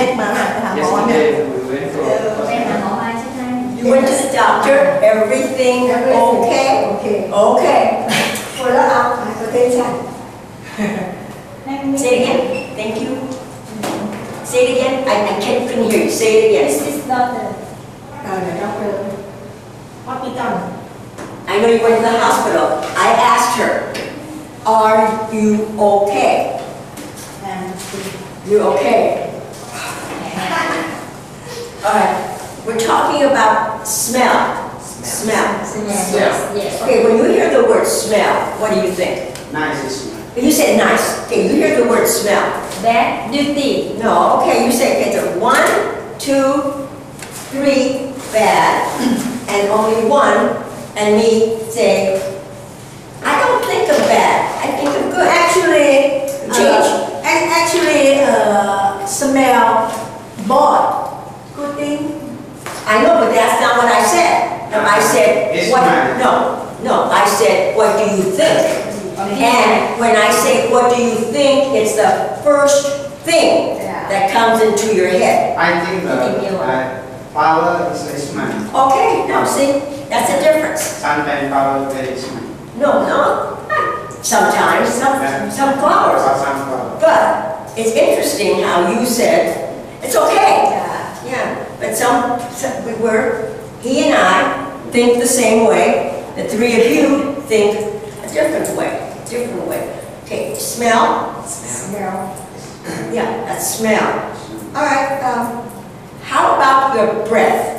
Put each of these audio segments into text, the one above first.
neck month I have. Yesterday we went for. You went to the doctor, everything okay? Okay. Okay. Follow up, I the that. Say it again. Thank you. Say it again. I, I can't couldn't hear you. Say it again. This is not the doctor. What we? I know you went to the hospital. I asked her, are you okay? You're okay. All right, we're talking about smell. Smell. Smell. yes Okay, when you hear the word smell, what do you think? Nice smell. You said nice. Okay, you hear the word smell. bad duty No, okay, you say, okay, so one, two, three, bad, and only one, and me say, I don't think of bad, I think of good. actually Change. uh, and actually uh, smell bad good thing I know, but that's not what I said. No, I said, It's what, mine. no, no, I said, what do you think? And when I say, what do you think, it's the first thing that comes into your head. I think the uh, power is a smell. Okay, now see, that's the difference. Sometimes power very smell. No, no, sometimes, some, some flowers. Or some power. But it's interesting how you said, it's okay. yeah Yeah, but some, some, we were, he and I think the same way, the three of you think a different way, different way. Okay, smell? Smell. Yeah, a smell. All right, um, how about your breath?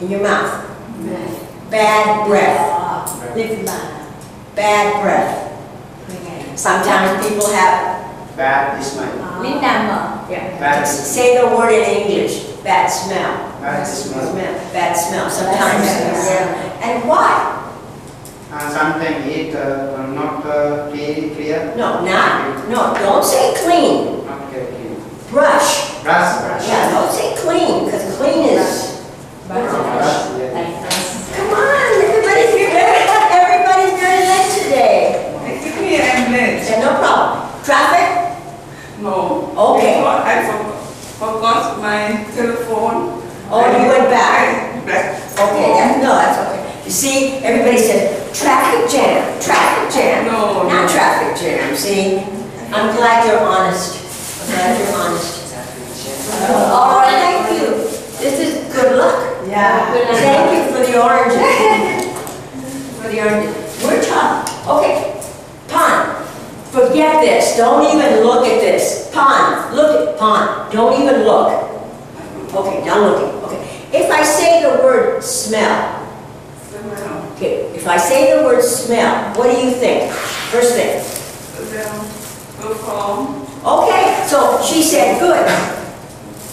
In your mouth? Bad breath. Bad breath. Sometimes people have Bad smell. Mindamma. Yeah. Say the word in English. Bad smell. Bad smell. Bad smell. Sometimes. Yeah. And why? Uh, sometimes it uh, not uh, clear. No, not. No, don't say clean. Okay. Brush. Brush. Brush. Yeah, don't say clean because clean is. Brush. Brush. Brush. Yeah. Come on, everybody's very, everybody's very late today. Okay. Because I forgot, forgot my telephone. Oh, you went back. I- Back. Okay, that, no, that's okay. You see, everybody said, traffic jam, traffic jam. No, Not no. traffic jam, see? I'm glad you're honest. I'm glad you're honest. Oh, All right, thank you. This is good luck. yeah Thank you for the oranges. For the oranges. We're tough. okay, pond. Forget this, don't even look at this. Pond, look at pond, don't even look. Okay, now looking, okay. If I say the word smell, okay, if I say the word smell, what do you think? First thing. Okay, so she said good.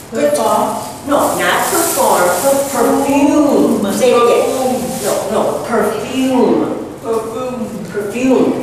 good for No, not perform, but perfume. Say it again. No, no, Perfume. perfume, Perfume.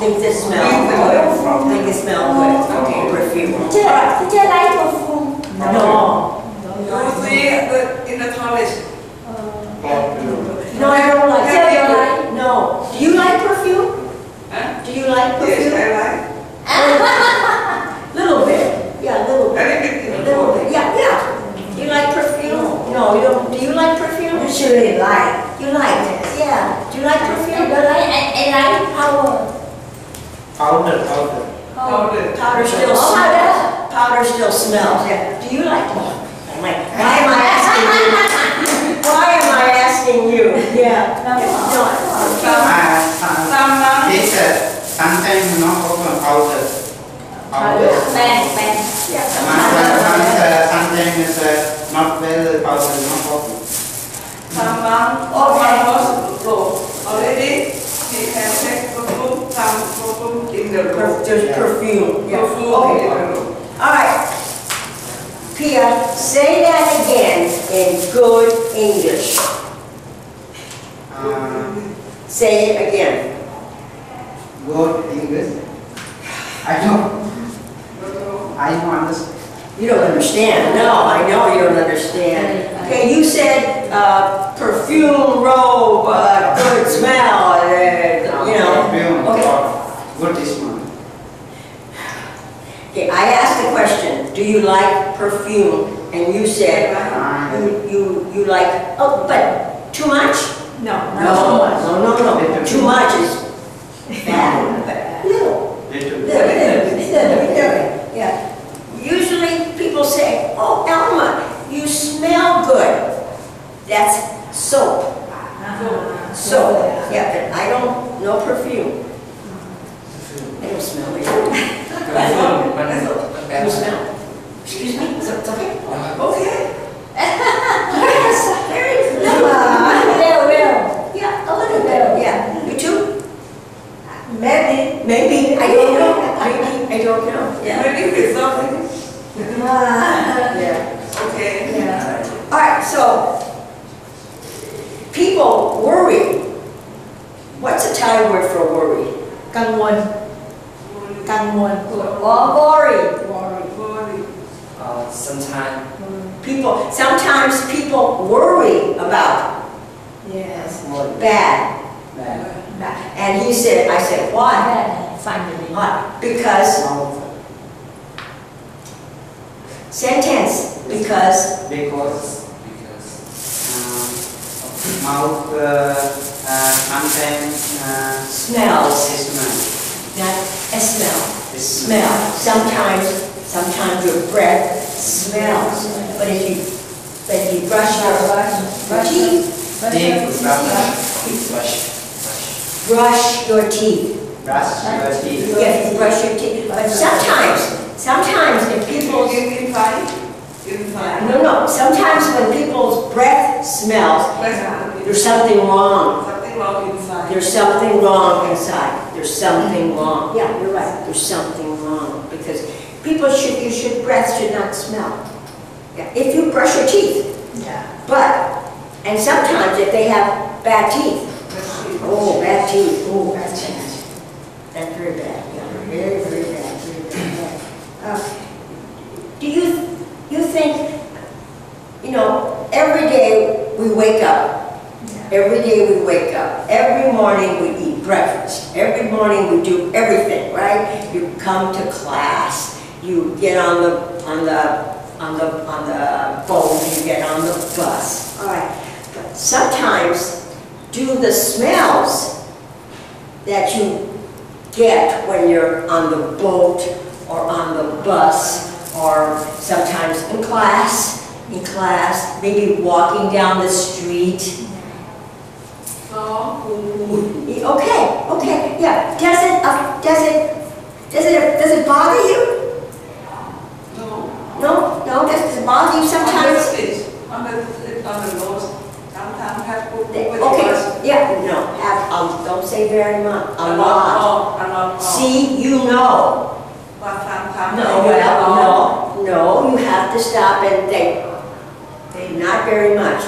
Think the smell. Think the oil from Think the smell good. Okay. Perfume. Did you, did you like perfume? No. No. no. no. See, the, in the college. Uh, no, I don't like. Yeah, you like? No. Do you like perfume? Huh? Do you like perfume? Yes, I like. little bit. Yeah, little bit. Little bit. Yeah, yeah. Do you like perfume? No, you don't. Do you like perfume? Usually like. You like it? Yeah. Do you like perfume? I, I, I like power. Powder, powder. Powder. Powder still Oh, smells. powder. Powder still smells. Yeah. Do you like? Oh, I'm like, why am I asking you? Why am I asking you. Yeah. Nó No, Ah, some- Some months, teacher, sometimes not open powder. Powder. Bang, bang. yeah. Sometimes, uh, sometimes uh, not well powder, not open. some months, all my hospital already, he can take perfume, some perfume in the. Per- Just perfume. Yeah. Perfume Okay. room. All right. Pia, say that again in good English. Uh, Say it again. good English. I don't, I don't understand. You don't understand. No, I know you don't understand. Okay, you said uh, perfume, robe, uh, good smell, uh, you know. Perfume, Okay. Or Good smell. Okay, I asked a question. Do you like perfume? And you said Ah, you you you like. Oh, but too much? No, No, not much. no, no, no. Too much is bad. But little. little. Little, little, little, little. Yeah. Usually people say, "Oh, Alma, you smell good." That's soap. Uh-huh. Soap. Yeah, but I don't. No perfume. I don't smell it. You smell. Excuse me. Is it okay? Okay. Yes. Very little. Well, well. Yeah, a little bit. Yeah. You too? Maybe. Maybe. I don't know. Maybe. I don't know. Yeah. Maybe it's something, Ah, Yeah. okay. yeah. All right, so people worry. What's a Thai word for worry? กังวล Gangwon. Or worry. Uh, sometimes mm. people, sometimes people worry about yes. bad. bad. And he said, I said, why? Finally. Why? Because sentence because because because um, mouth uh, uh, sometimes uh, smells. smells not a smell. It smell. Sometimes, sometimes your breath smells. But if you, but if you brush your, brush teeth, Take brush, brush, brush. brush your teeth. brush your teeth. Yes, brush your teeth. But sometimes, sometimes if people's, In inside, inside. no, no, sometimes when people's breath smells, there's something wrong. something wrong inside. There's something wrong inside. There's something wrong. Yeah, you're right. There's something wrong because people should, you should, breath should not smell. Yeah, If you brush your teeth, yeah but, and sometimes if they have bad teeth, oh, bad teeth, oh, that's bad. That's very bad, yeah, very, very bad, very, very bad. Uh, Do you, you think, you know, every day we wake up, every day we wake up, every morning we eat breakfast, every morning we do everything, right? You come to class, you get on the, on the, on the, on the boat, you get on the bus, all right. But sometimes, do the smells that you get when you're on the boat or on the bus or sometimes in class, in class, maybe walking down the street. Okay, okay, yeah. Does it, uh, does it, does it, does it bother you? no. No, no, does it bother you sometimes? on the, on the nose, sometimes have to. Okay, yeah, no, have, um, don't say very much, a A lot. lot, a lot. See, you know. But sometimes. No, I get a lot. well, no, no, you have to stop and think. Not very much.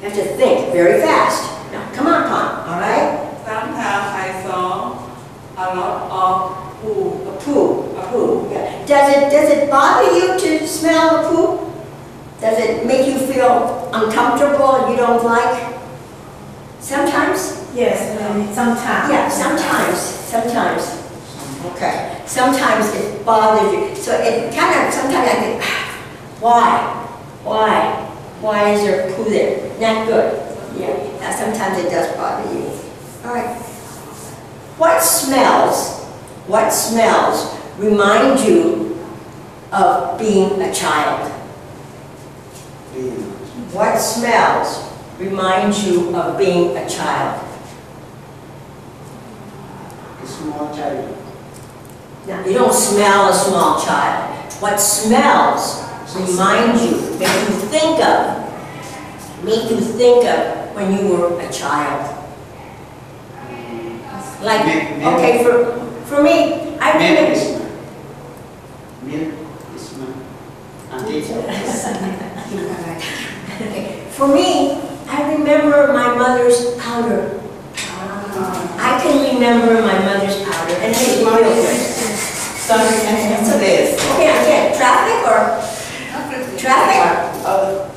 You have to think very fast. Now, come on, Pon, all right? Sometimes I saw a lot of poo. A poo, a poo, yeah. Does it, does it bother you to smell the poo? Does it make you feel uncomfortable, and you don't like? Sometimes? yes um, sometimes Yeah, sometimes, sometimes. Okay, sometimes it bothers you. So it kind of, sometimes I think, why? Why? Why is there poo there? Not good. Yeah, uh, sometimes it does bother you. All right. What smells, what smells remind you of being a child? What smells remind you of being a child? A small child. Now, you don't smell a small child. What smells remind you, make you think of, make you think of when you were a child. Like, okay, for, for me, I remember, smell. Auntie. Okay, for me, I remember my mother's powder. I can remember my mother's powder, and it made me feel good. Sorry, answer this. Okay, again, traffic or traffic? Uh,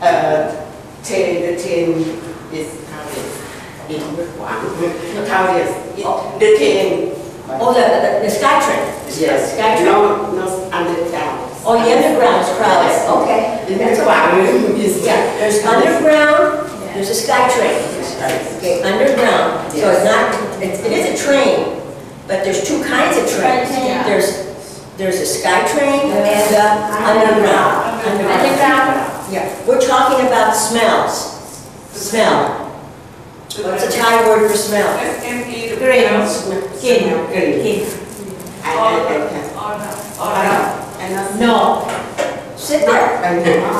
uh, the ten is how this. In one, how this. The ten. Oh, the, the, the sky train? Yes. Skytrain? No, no, underground. Oh, the underground is Yes. okay. The That's underground okay. is. Yeah, there's underground, there's a sky train. Okay, underground, so it's not, it it is a train, but there's two kinds of trains. Yeah. There's, there's a sky train and a underground. Underground. Yeah, we're talking about smells. Smell. What's a Thai word for smell? Green. Green. Green. No. Sit there.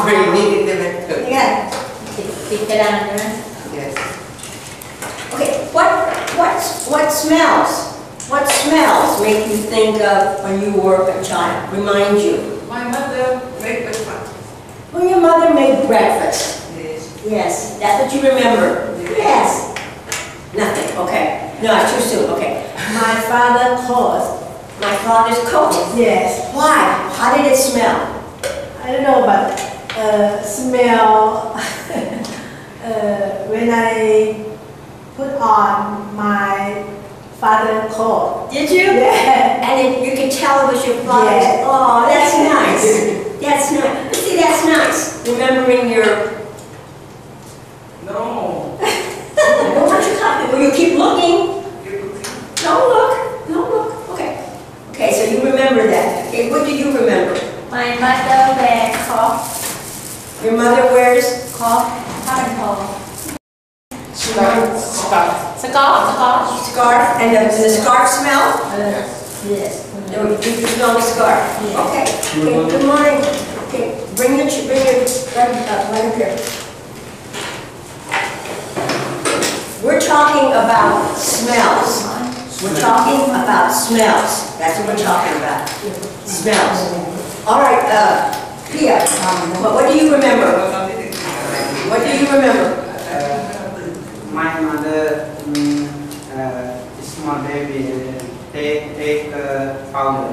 Green. Meaning the Yeah. Yes. Okay. What, what, what smells? What smells make you think of when you were a child? Remind you. My mother made breakfast. Well, your mother made breakfast. Yes. Yes. That's what you remember. Yes. Nothing, okay. No, it's too soon, okay. My father cooked. My father's coat. Yes. Why? How did it smell? I don't know, but uh, smell uh, when I put on my father coat. Did you? Yeah. And it, you can tell it was your father's. Yes. Oh, that's nice. That's nice. See, that's nice. Remembering your. No. Well, you keep looking. Don't look. Don't look. Okay. Okay, so you remember that. Okay, what do you remember? My mother wears cuff. Your mother wears? Cuff. Scarf. Scarf. Scarf. Scarf. Scarf. And the, the scarf smell? Yes. Yes. No, you smell the scarf. Yes. Okay. okay. Good morning. Okay, bring your, bring your We're talking about smells. That's what we're talking about. Smells. All right, uh, Pia, what, what do you remember? What do you remember? My mother, mm, uh, small baby, uh, take, take uh, powder.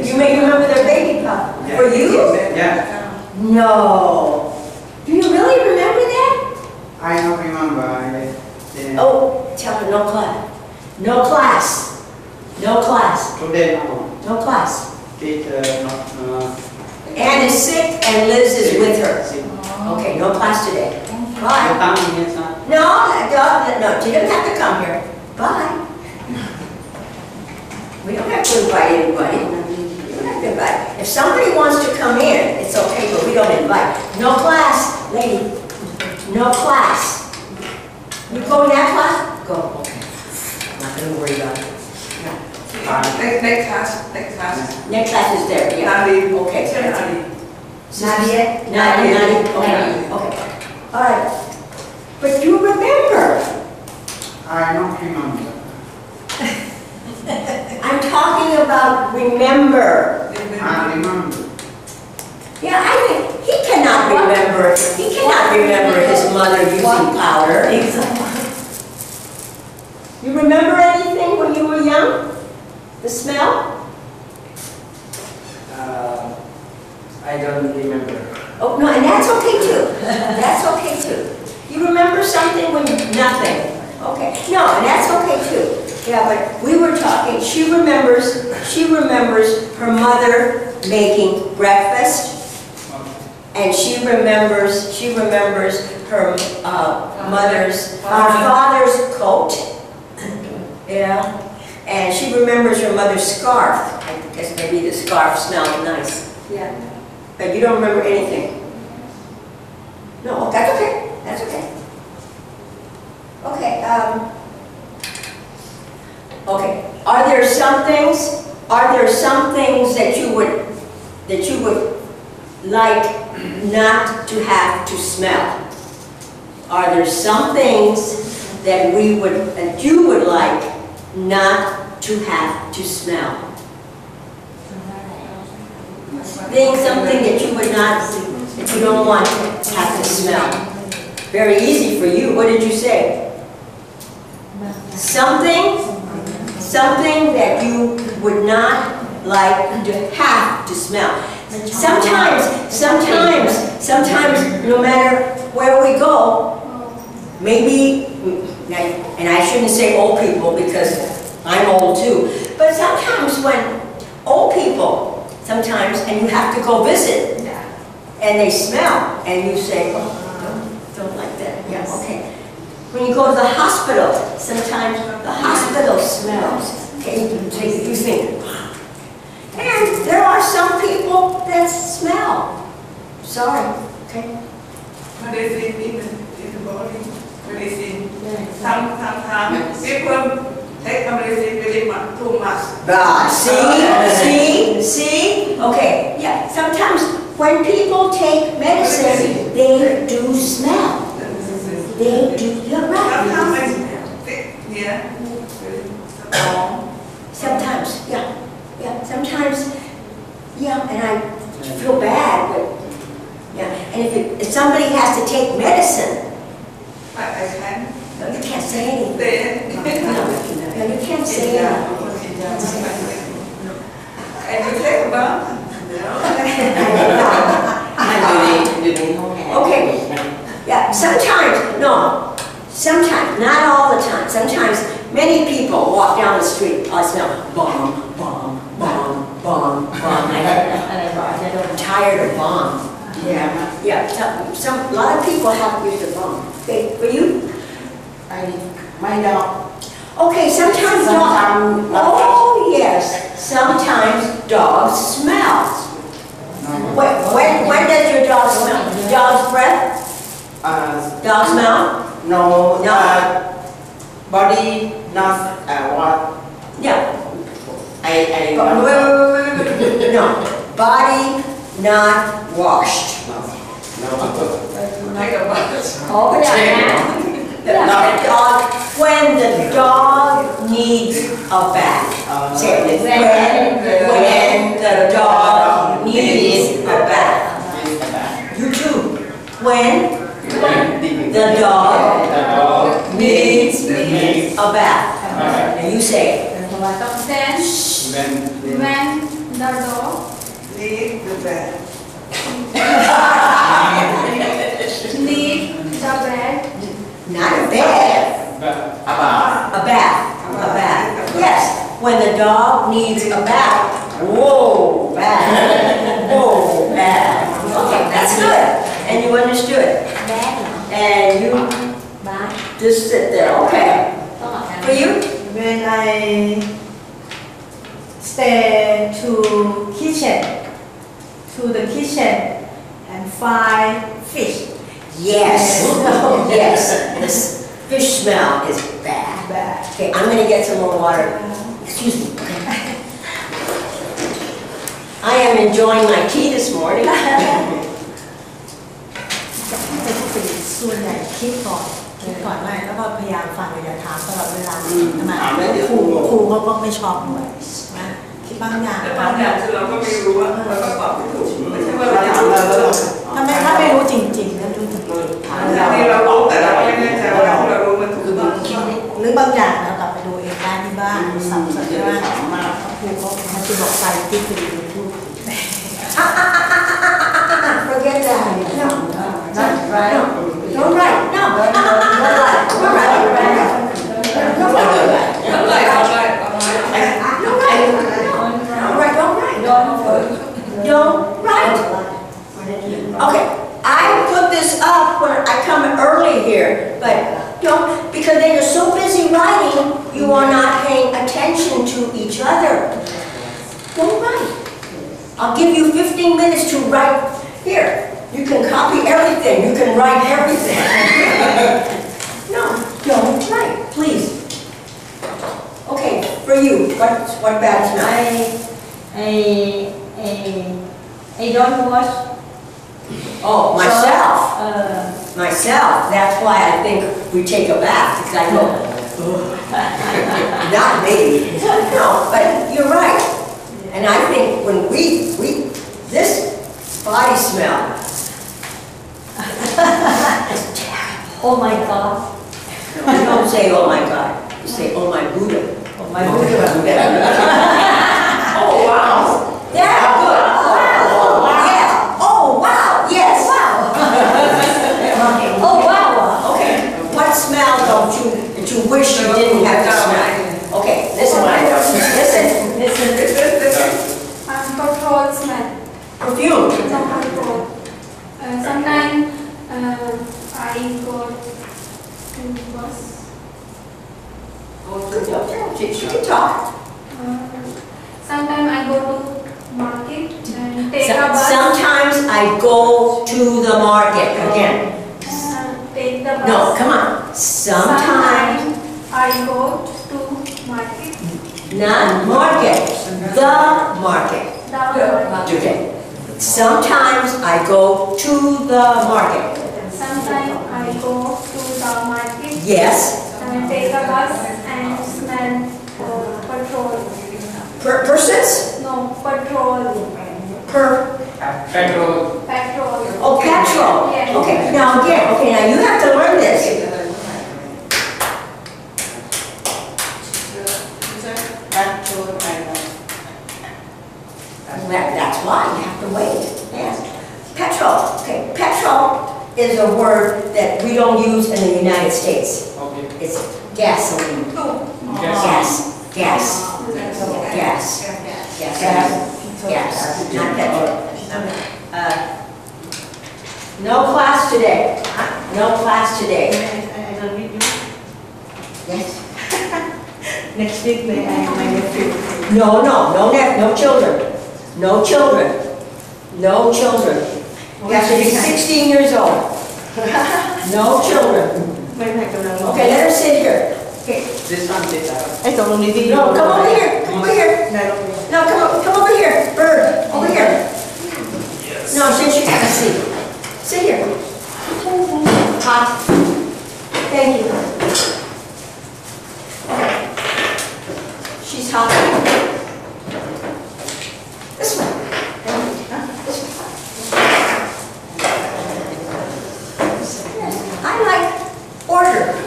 You may remember their baby pop. Yeah. For you? Yeah, No. Do you really remember that? I don't remember. I, uh, Oh, tell her no class. No class. No class. Today, no. No class. Teacher, not, uh, Anne is sick and Liz is with her. sick. Okay, no class today. Bye. here, son. No, no, no, she doesn't have to come here. Bye. We don't have to invite anybody. We don't have to invite. If somebody wants to come in, it's okay, but we don't invite. No class, lady. No class. You go in that class? Go, okay. I'm not gonna worry about it. Uh, next, next class, next class. Next class is there, yeah. Nadi. Okay. Nadi. Nadia? Nadia, Nadia, okay, okay. All right. But you remember, I don't remember. I'm talking about remember. I remember. Yeah, I think, he cannot remember, he cannot remember his mother using powder. You remember anything when you were young? The smell? Uh, I don't remember. Oh, no, and that's okay too. That's okay too. You remember something when you, nothing? Okay, no, and that's okay too. Yeah, but we were talking, she remembers, she remembers her mother making breakfast, and she remembers, she remembers her uh, mother's, her father's coat. Yeah, and she remembers her mother's scarf. I guess maybe the scarf smelled nice. yeah But you don't remember anything? No, that's okay, that's okay. um, okay, are there some things, are there some things that you would, that you would like not to have to smell? Are there some things that we would, that you would like not to have to smell? Things, something that you would not, that you don't want to have to smell. Very easy for you, what did you say? Something, something that you would not like to have to smell. Sometimes, sometimes, sometimes, no matter where we go, maybe, and I shouldn't say old people because I'm old too, but sometimes when old people, sometimes, and you have to go visit, yeah. and they smell, and you say, oh, don't, don't like that, yeah, okay. When you go to the hospital, sometimes the hospital smells, okay, you take- you think, and there are some people that smell. Sorry, okay? But medicine in the, in the body, medicine. Some, sometimes people take medicine very much, too much. See, see, see? Okay, yeah, sometimes when people take medicine, they do smell. They do, you're right. Sometimes I take here, very strong. Sometimes, yeah, yeah, sometimes, yeah, and I feel bad, but, yeah, and if it, if somebody has to take medicine, But I can no, you can't say anything. stay. No, you can't say anything. And you take a bath. Okay. Yeah, sometimes, no, sometimes, not all the time, sometimes many people walk down the street, I smell bomb, bomb, bomb, bomb, bomb. I'm tired of bomb. Yeah. Yeah, some, some, a lot of people have used a bomb. Okay, for you? I, my dog, Okay, sometimes dogs, sometimes, oh, yes, sometimes dogs smell. When, when, when does your dog smell? Dog's breath? uh, Dog smell? no, No. uh, body not, uh, what, Yeah. I, I. But wait, wait, wait, wait, wait, No, body not washed. No, no. Oh, yeah. Dog, when the dog needs a bath. Say, when, when the dog needs a bath. You too. When the dog needs a bath. And you say, when, when the dog needs a bath a bag? Not a bath. A bath. A bath. A bath. Yes, when the dog needs a bath. Whoa, bath. Whoa, bath. Okay, that's good. And you understood. And you just sit there. Okay. For you? When I stay to kitchen, to the kitchen and find fish. Yes, yes. This fish smell is bad. Bad. Okay, I'm gonna get some more water. Excuse me. okay. I am enjoying my tea this morning. แต่ปกติส่วนใหญ่คิดก่อนคิดก่อนไม่แล้วก็พยายามฟังอย่าถามตลอดเวลา อืม ใช่ไหม ถามแล้วเดี๋ยว ครูครูเขาก็ไม่ชอบด้วยนะคิดบางอย่าง แต่บางอย่างคือเราก็ไม่รู้ว่าเราก็ตอบไม่ถูก ไม่ใช่ว่า เรา เราจะ ถาม รู้ เราแล้ว ถ้าไม่ถ้าไม่รู้จริง ๆก็รู้จริง ถาม อันนี้เรารู้แต่เราไม่แน่ใจว่าที่เรารู้มันถูกต้อง ๆหรือบางอย่างเรากลับไปดูเองได้ที่บ้านสับสน เดี๋ยว ว่า ถามมาก ครูเขาเขาจะบอกไปที่คือยูทูบ Forget that. No. Not right. No, right, no. No, right, no, right. No, right. เอาเลยเอาเลยเอาเลย No, right. No, right, don't right. Don't right. Okay, I put this up when I come early here, but don't, because they are so busy writing, you are not paying attention to each other. Don't write. I'll give you 15 minutes to write here. You can copy everything, you can write everything. No, don't write. please. Okay, for you, what, what bad? I, I, I, I don't wash. Oh, myself, Uh, myself, that's why I think we take a bath, because I go, not me, no, but you're right. And I think when we, we, this body smell, it's terrible. oh my God. You don't say, oh my God, you say, oh my Buddha. Oh my God. Oh, wow. Yeah, good. Oh, wow. Yeah. Oh, wow, yes. Wow. Oh wow. Okay, what smell don't you, that you wish you didn't have to smell? Okay, listen, listen, Listen. This is, this is, Um, control smell. perfume. Some control. Uh, sometimes uh, I go to bus. Good job. She she can talk. Uh, sometimes I go to market and take a bus. Sometimes I go to the market, again. Uh, take the bus. No, come on. Sometimes, Sometimes I go to market. not market, the market. The market. Okay. Sometimes I go to the market. Sometimes I go to the market Yes, and take a bus and smell uh, petrol. per persons, No, petrol. per, Petrol. Petrol. oh, petrol. Yes. Okay, now again, okay, now you have to learn this. Petrol and That- That's why you have to wait, yes. Petrol, okay, petrol is a word that we don't use in the United States. Okay. It's gasoline. Gas. Gas, gas, gas, gas, gas, not petrol. Uh, No class today, no class today. I don't need you. Yes. Next week, may I, my nephew. No, no, no, ne- no children, no children, no children. You have to be 16 years old. No children. When I gonna Okay, let her sit here. Okay, This one, this one. I don't need you. no, come over here, come over here. No, no. No, come, o- come over here, Bird, over here. Yes. No, since you have a seat. Sit here. Hot. Thank you. Okay. She's hot. This one. This one. I like order.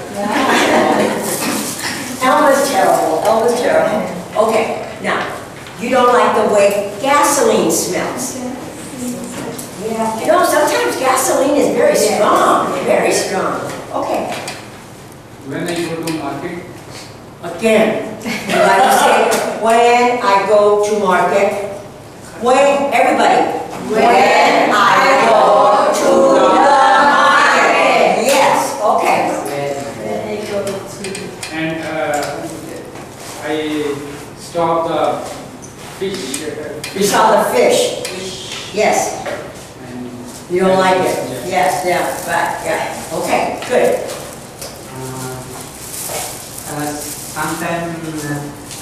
Elma's terrible, Elma's terrible. Okay, now, you don't like the way gasoline smells. Yeah. You know, sometimes gasoline is very strong, very strong. Okay, When I go to market, again, you like to say, when I go to market, when, everybody, when I go to the market. Yes, okay. When I go to. and uh, I stop the fish. Uh, You saw the fish. Yes, you don't like it. Yes, yeah, right, yeah. Okay, good. Uh, uh, Sometime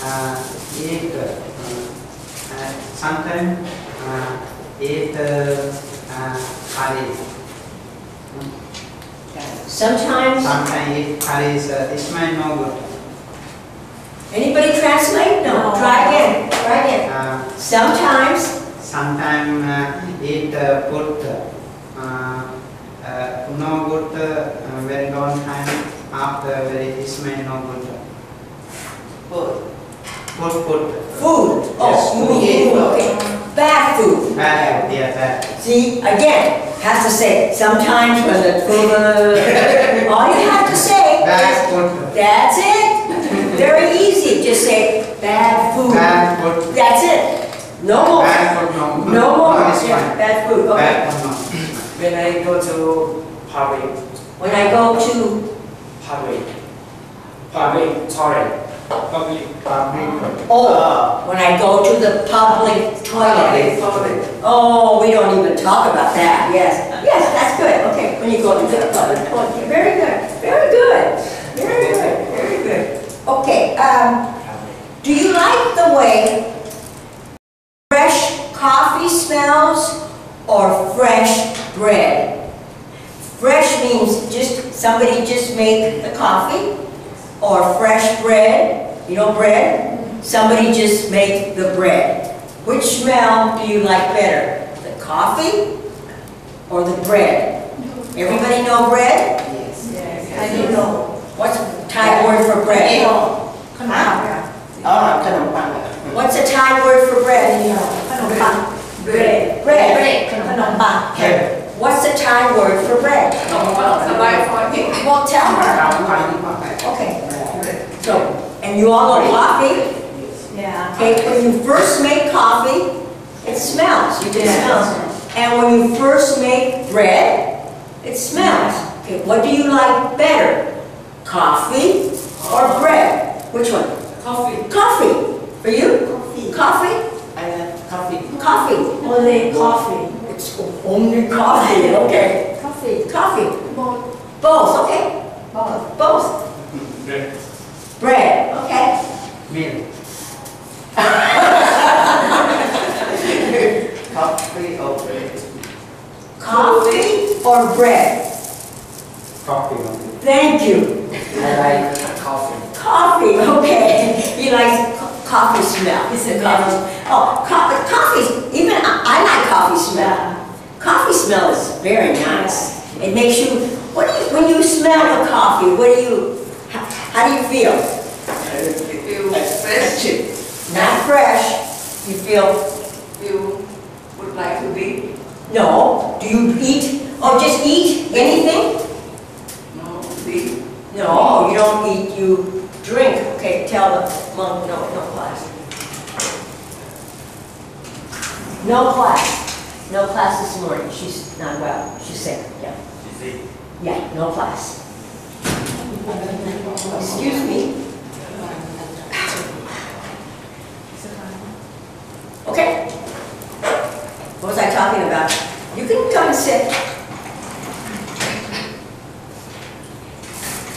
uh, eat, uh, uh, sometime uh, eat uh, uh, curry. Sometimes, Sometime eat curry is, uh, it's my no good. anybody translate? No, try again, again. Uh, Sometimes, Sometime uh, eat uh, put uh, uh, no good uh, very long time after very it's my no good. Food. Put put food. Oh, Yes, mean food, okay. Bad food. bad yeah bad. See, again, has to say, sometimes when the food, all you have to say Bad put that's it. Very easy, just say, bad food. bad put That's it. No more. bad put no No more. Yeah. Bad food, okay. Bad put no. when I go to public, When I go to, public, public toilet, public, Public. oh, uh, when I go to the public toilet. toilet. Oh, we don't even talk about that, yes. Yes, that's good, okay, when you go to the public toilet. Very good, very good, very good, very good. ฟัง Do you like the way fresh coffee or fresh bread. Fresh means just somebody just make the coffee or fresh bread, you know bread? Somebody just make the bread. Which smell do you like better? The coffee or the bread? Everybody know bread? Yes. yes. I do know. What's the Thai word for bread? Huh? Ah, What's the Thai word for bread? ะ อ๋อขนมปังอะ What's the Thai word for bread? ขนมปัง Bread. Bread. ขนมปัง What's the Thai word for bread? สบายพอที่ Well, tell her. ขนมปังนี่ว่าไง Okay. So, and you all know coffee? yeah Okay, when you first make coffee, it smells. You can Yeah. smell. And when you first make bread, it smells. Okay, what do you like better? Coffee or bread? Which one? Coffee. Coffee. For you? Coffee? อ Coffee. Coffee. Only coffee. It's only coffee. Okay. Coffee. Coffee. Both. Both. Okay. Both.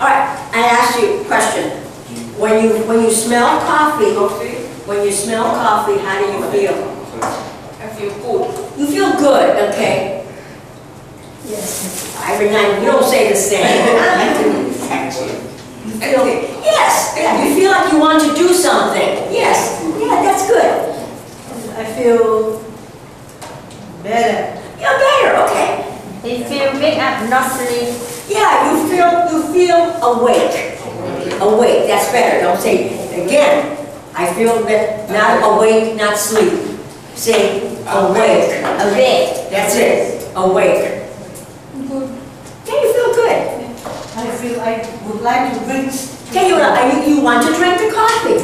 All right, I asked you a question. When you, when you smell coffee, when you smell coffee, how do you feel? I feel good You feel good, okay? yes Every night, you don't say the same. You feel- Yes, yeah, you feel like you want to do something. Yes, yeah, that's good. I feel better You're better, okay. He feel wake up, not sleep. Yeah, you feel, you feel awake. Awake, that's better. Don't say, again, I feel that, not awake, not sleep. Say, awake. Awake. That's it, awake. Good. Yeah, you feel good. I feel I would like to drink Okay, you, you, you want to drink the coffee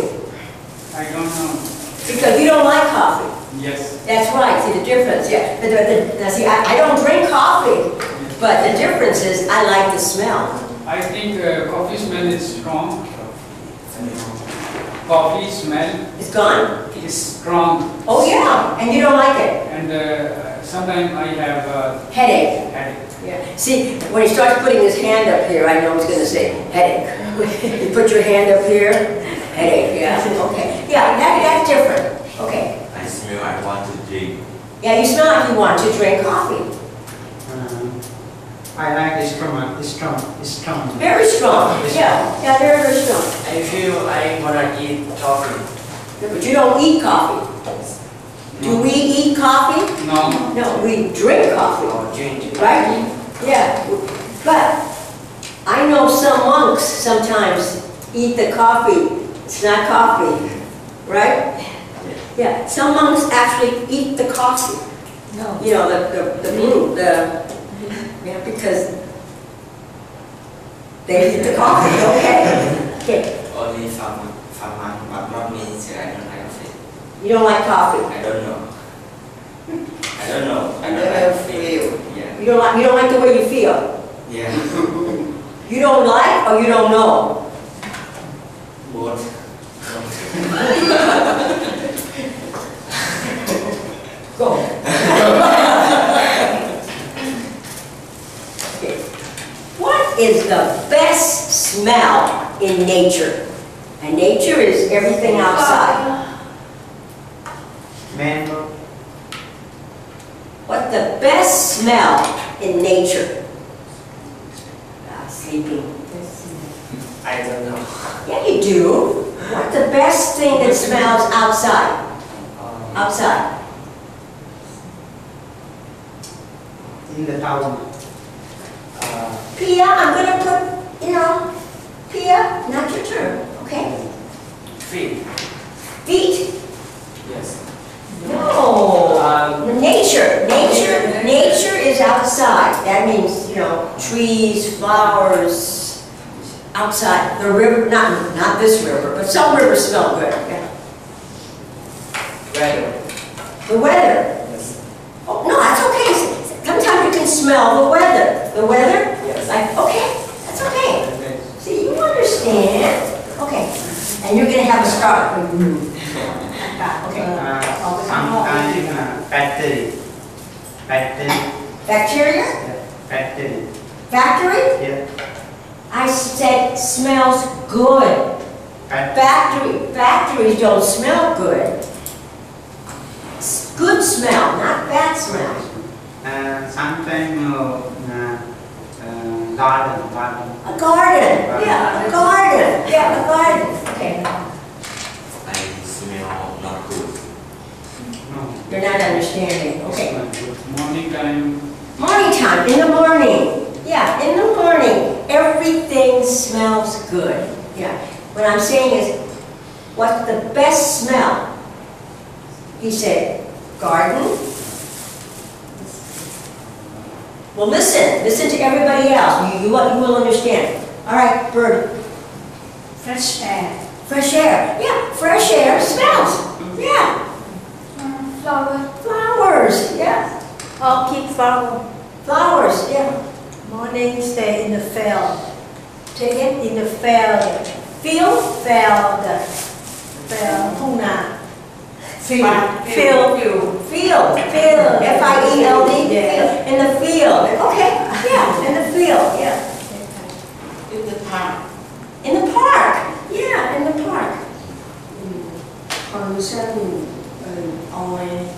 I don't know. because you don't like coffee. Yes. That's right, see the difference, yeah. The, the, the, see, I, I don't drink coffee, but the difference is I like the smell. I think uh, coffee smell is strong. Coffee smell It's gone? is strong Oh, yeah, and you don't like it. and uh, sometimes I have uh, Headache. headache. Yeah. See, when he starts putting his hand up here, I know he's gonna say headache. You put your hand up here, headache, yeah, okay. Yeah, that, that's different, okay. I smell I want to drink. Yeah, you smell like you want to drink coffee. I like this strong, strong, strong. Very strong, yeah, yeah, very, very strong. I feel I wanna eat coffee. But you don't eat coffee. Do we eat coffee? No, No, we drink coffee, or drink. right? Yeah, but I know some monks sometimes eat the coffee. It's not coffee, right? Yeah, some monks actually eat the coffee. No. You know, the, the, the brew, the, yeah, because they eat the coffee, okay? Okay, Only farmer, farmer, but not me, so I don't like coffee. you don't like coffee. I don't know. I don't know. I don't like feel. Yeah. You don't like, you don't like the way you feel. Yeah. You don't like or you don't know? Both. Go. Okay. What is the best smell in nature? And nature is everything outside. Mango, What the best smell in nature? Ah, sleeping. I don't know. Yeah, you do. What the best thing that smells outside? Um, Outside. in the town, uh, Pia, I'm gonna put, you know, Pia, not your turn, okay? feet. Feet. Yes. No. Um, Nature, nature, nature is outside. That means, you know, trees, flowers, outside. The river, not, not this river, but some rivers smell good. yeah. weather. The weather. Yes. Oh, no, that's okay. Sometimes you can smell the weather. The weather? Yes. Like, okay, that's okay. Okay. See, you understand. Okay. And you're gonna have a you. Okay. uh, sometime uh, battery, battery, Bacteria? yeah, battery, Factory? yeah, I said smells good. Factory, factories don't smell good. Good smell, not bad smell. Uh, sometime uh, garden, garden, A garden, yeah, a garden, yeah, a garden. Okay, I smell not good. no. you're not understanding, okay. morning time, Morning time, in the morning. Yeah, in the morning, everything smells good. Yeah. What I'm saying is, what's the best smell? He said, garden. Well, listen, listen to everybody else. You, you, will- you will understand. All right, Bird, Fresh air. fresh air. Yeah, fresh air smells. Yeah, Uh, flower. flowers. Yeah, Orchid flower. flowers. Yeah. Morning stay in the field. Take it. In the field. Field. Field. Field. Thung นา. Field. Field. Field. Field. Field. In the field. Okay. Yeah. In the field. Yeah. In the park. In the park. Yeah. In the park. Concern um, oil.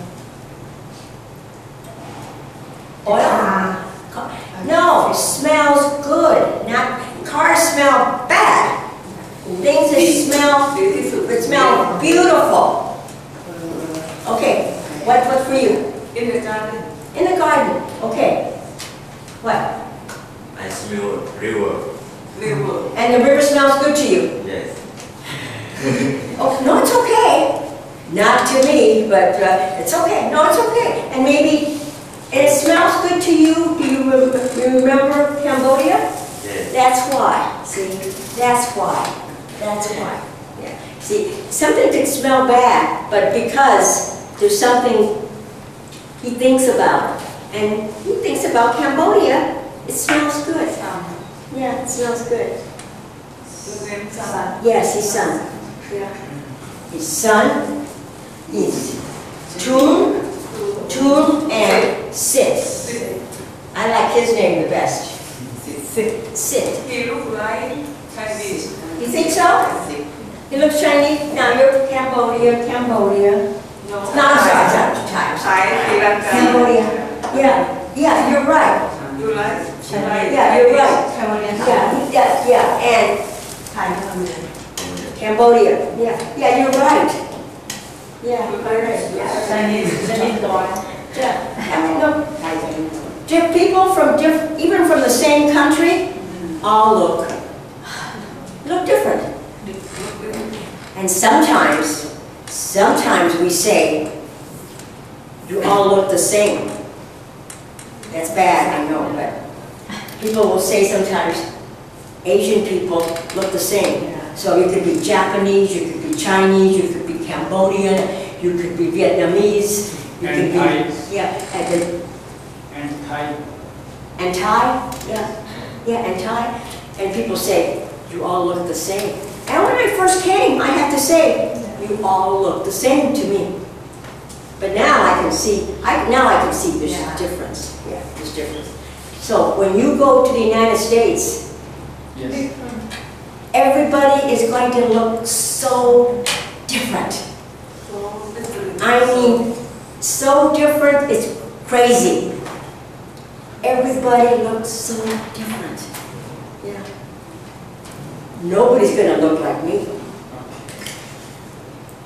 Oil. No, it smells good. Not cars smell bad. Things that smell that smell beautiful. Okay, what, what for you? in the garden In the garden, okay. What? I smell river. river And the river smells good to you? Yes. Oh, no, it's okay. Not to me, but uh, it's okay. No, it's okay. And maybe it smells good to you. Do you rem- you remember Cambodia? Yes. That's why. See, that's why. That's why. Yeah. See, something can smell bad, but because there's something he thinks about, and he thinks about Cambodia, it smells good. Um, yeah, it smells good. Yes, his son. yeah His son is Tun, Tun and Sit. I like his name the best. Sit. Sit. he look like Chinese You think so? He looks Chinese. Now you're Cambodia, Cambodia. No. Not Raja, Sai, Sri Lanka. Cambodia. Yeah, yeah, you're right. You like? Yeah, you're right. Cambodia. Yeah, yeah, yeah, and Cambodia. Yeah, yeah, you're right. Yeah, you're right. Yeah. Chinese, Chinese Yeah, I mean, no, Diff people from diff even from the same country all look look different. And sometimes sometimes we say, you all look the same. That's bad, I know, but people will say sometimes, Asian people look the same. So you could be Japanese, you could be Chinese, you could be Cambodian, you could be Vietnamese, you And could be, yeah, and, the- And Thai. and Thai, yeah, yeah, and Thai. And people say, you all look the same. And when I first came, I have to say, you all look the same to me. But now I can see, I, now I can see there's Yeah. difference, yeah, there's difference. So when you go to the United States, Yes. everybody is going to look so different. I mean, so different, it's crazy. Everybody looks so different. Yeah. Nobody's gonna look like me.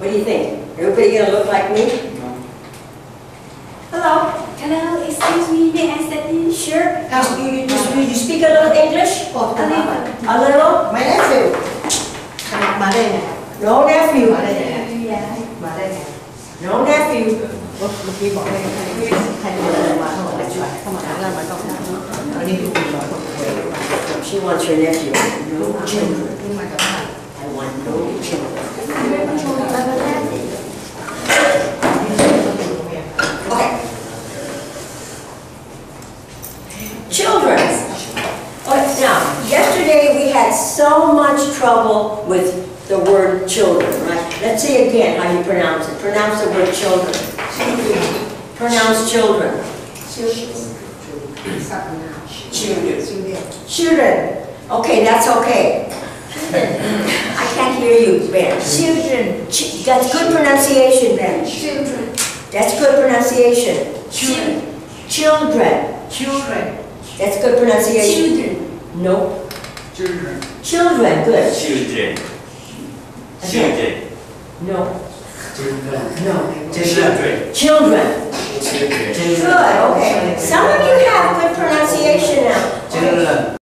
What do you think? Everybody gonna look like me? No. Hello? Hello, excuse me, may I sit in? Sure. You, you, you, you speak a little English? Oh, A little. A little? ไม่ได้ฟิลมาได้ไง No nephew. มาได้ไง Yeah. มาได้ไง No nephew. เมื่อกี้บอกให้ใครใครเดินมาเข้ามาได้ช่วยเข้ามาแล้วมันก็อันนี้คือคุณร้อยคนเคย She wants her nephew. No children. ขึ้นมา Children. Oh, now, yesterday we had so much trouble with the word children, right? Let's see again how you pronounce it. Pronounce the word children. pronounce children. Children. Children. Children. Okay, that's okay. I can't hear you, Ben. Children. Ch that's good pronunciation, Ben. Children. That's good pronunciation. Children. Children. Children. That's good pronunciation. Children. Nope. Children. Children, good. Children. Children. No. Children. No. Children. Children. Children. Good, okay. Some of you have good pronunciation now. Children.